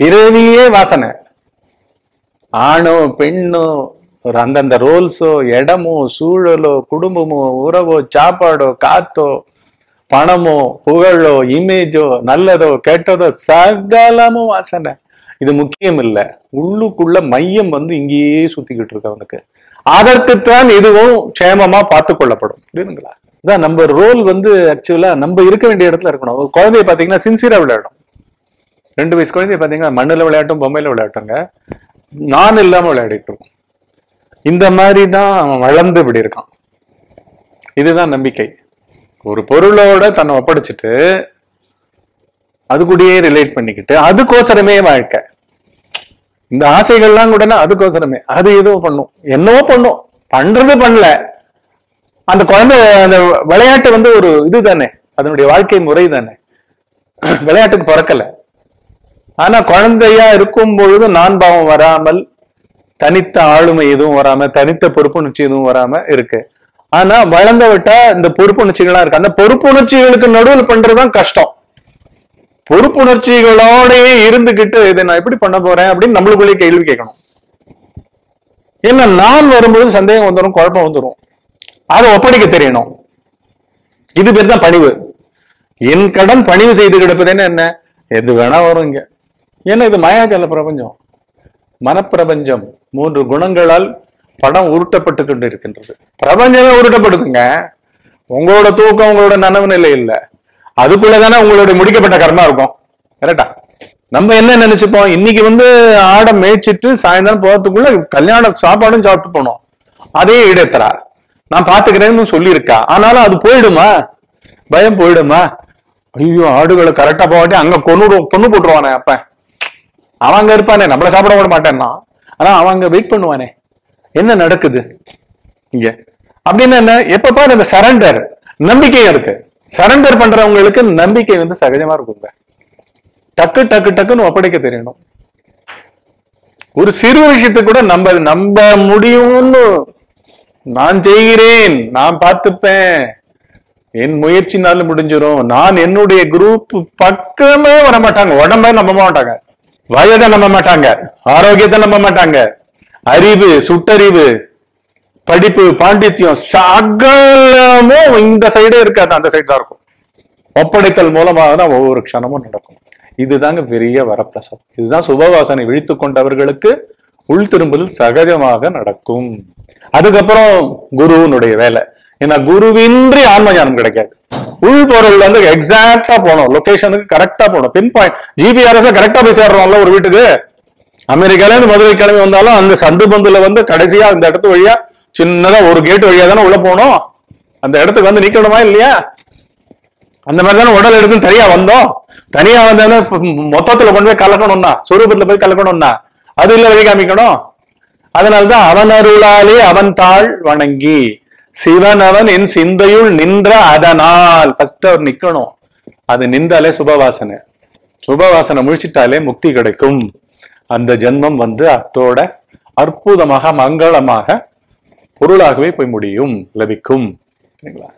பிறவியே வாசனை. ஆணோ பெண்ணோ ஒரு அந்தந்த ரோல்ஸோ இடமோ சூழலோ குடும்பமோ உறவோ சாப்பாடோ காத்தோ பணமோ புகழோ இமேஜோ நல்லதோ கெட்டதோ சகலமும் வாசனை. இது முக்கியம் இல்லை உள்ளுக்குள்ள மையம் வந்து இங்கேயே சுத்திக்கிட்டு இருக்கு அவனுக்கு அதற்குத்தான் இதுவும் க்ஷேமமா பார்த்து கொள்ளப்படும். புரியுதுங்களா? இதான் நம்ம ரோல் வந்து ஆக்சுவலா நம்ம இருக்க வேண்டிய இடத்துல இருக்கணும். ஒரு குழந்தைய பாத்தீங்கன்னா சின்சியரா விளையாடும் ரெண்டு வயசு குழந்தைய பார்த்தீங்கன்னா மண்ணில் விளையாட்டும் பொம்மையில் விளையாட்டுங்க. நான் இல்லாமல் விளையாடிட்டு இருக்கும். இந்த மாதிரி தான் அவன் வளர்ந்து இப்படி இருக்கான். இதுதான் நம்பிக்கை. ஒரு பொருளோட தன்னை ஒப்படைச்சிட்டு அது கூடயே ரிலேட் பண்ணிக்கிட்டு அதுக்கோசரமே வாழ்க்கை. இந்த ஆசைகள்லாம் கூட அதுக்கோசரமே. அது ஏதோ பண்ணும். என்னவோ பண்ணும். பண்றது பண்ணல. அந்த குழந்தை அந்த விளையாட்டு வந்து ஒரு இதுதானே. அதனுடைய வாழ்க்கை முறை தானே விளையாட்டுக்கு பிறக்கல. ஆனா குழந்தையா இருக்கும் பொழுது நான் பாவம் வராமல் தனித்த ஆளுமை எதுவும் வராம தனித்த பொறுப்புணர்ச்சி எதுவும் வராம இருக்கு. ஆனா வளர்ந்த விட்டா இந்த பொறுப்புணர்ச்சிகளா இருக்கு. அந்த பொறுப்புணர்ச்சிகளுக்கு நடுவில் பண்றதுதான் கஷ்டம். பொறுப்புணர்ச்சிகளோடயே இருந்துகிட்டு இதை நான் எப்படி பண்ண போறேன் அப்படின்னு நம்மளுக்குள்ளே கேள்வி கேட்கணும். ஏன்னா நான் வரும்போது சந்தேகம் வந்துடும் குழப்பம் வந்துடும் அதை ஒப்படைக்க தெரியணும். இது பேர் தான் பணிவு. என் கடன் பணிவு செய்து கிடப்பதுன்னு என்ன? எது வேணா வரும் இங்க. ஏன்னா இது மாயாஜால பிரபஞ்சம்? மனப்பிரபஞ்சம். மூன்று குணங்களால் படம் உருட்டப்பட்டு கொண்டு இருக்கின்றது பிரபஞ்சமே உருட்டப்படுதுங்க. உங்களோட தூக்கம் உங்களோட நனவு நிலை இல்லை. அதுக்குள்ளதானே உங்களோட முடிக்கப்பட்ட கர்மா இருக்கும். கரெக்டா? நம்ம என்ன நினைச்சுப்போம்? இன்னைக்கு வந்து ஆடை மேய்ச்சிட்டு சாயந்தரம் போறதுக்குள்ள கல்யாண சாப்பாடும் சாப்பிட்டு போனோம். அதே இடத்துறா நான் பாத்துக்கிறேன்னு சொல்லியிருக்கா. ஆனாலும் அது போயிடுமா? பயம் போயிடுமா? ஐயோ ஆடுகளை கரெக்டா போகாட்டி அங்க கொண்டு கொண்டு போட்டுருவானே அப்ப. அவன் அங்க இருப்பானே நம்மள சாப்பிட விட மாட்டேன்னா. ஆனா அவன் அங்க வெயிட் பண்ணுவானே. என்ன நடக்குது? இங்க. அப்படின்னு என்ன எப்ப பாரு அந்த சரண்டர் நம்பிக்கை இருக்கு. சரண்டர் பண்றவங்களுக்கு நம்பிக்கை வந்து சகஜமா இருக்குங்க. டக்கு டக்கு டக்குன்னு ஒப்படைக்க தெரியணும். ஒரு சிறு விஷயத்தை கூட நம்ப நம்ப முடியும்னு நான் செய்கிறேன் நான் பார்த்துப்பேன். என் முயற்சினாலும் முடிஞ்சிடும் நான் என்னுடைய குரூப் பக்கமே வர மாட்டாங்க உடம்பே நம்ப மாட்டாங்க. வயதை நம்ப மாட்டாங்க ஆரோக்கியத்தை நம்ப மாட்டாங்க. அறிவு சுட்டறிவு படிப்பு பாண்டித்யம் சகலமும் இந்த சைடே இருக்காது அந்த சைடு தான் இருக்கும். ஒப்படைத்தல் மூலமாக தான் ஒவ்வொரு க்ஷணமும் நடக்கும். இதுதாங்க பெரிய வரப்பிரசாதம். இதுதான் சுபவாசனை விழித்து கொண்டவர்களுக்கு உள் திரும்புதல் சகஜமாக நடக்கும். அதுக்கப்புறம் குருவினுடைய வேலை. ஏன்னா குருவின்றி ஆன்ம ஞானம் கிடைக்காது உள்பொருள் வந்து எக்ஸாக்டா போகணும். லொகேஷனுக்கு கரெக்டா போகணும். பின் பாயிண்ட் ஜிபிஆர்எஸ்ல கரெக்டா போய் சேர்றோம்ல ஒரு வீட்டுக்கு? அமெரிக்கால இருந்து மதுரை கிளம்பி வந்தாலும் அந்த சந்து பந்துல வந்து கடைசியா அந்த இடத்து வழியா சின்னதா ஒரு கேட் வழியா தானே உள்ள போகணும்? அந்த இடத்துக்கு வந்து நிக்கணுமா இல்லையா? அந்த மாதிரி தானே உடல் எடுத்து தனியா வந்தோம். தனியா வந்தோன்னா மொத்தத்துல கொண்டு போய் கலக்கணும்னா சொரூபத்துல போய் கலக்கணும்னா அது இல்ல வழி காமிக்கணும். அதனால்தான் அவன் அருளாலே அவன் தாழ் வணங்கி. சிவன் அவன் என் சிந்தையுள் நின்ற அதனால். ஃபர்ஸ்ட் அவர் நிக்கணும். அது நின்றாலே சுபவாசனை. சுபவாசனை முழிச்சிட்டாலே முக்தி கிடைக்கும். அந்த ஜென்மம் வந்து அத்தோட அற்புதமாக மங்களமாக பொருளாகவே போய் முடியும் லபிக்கும். சரிங்களா?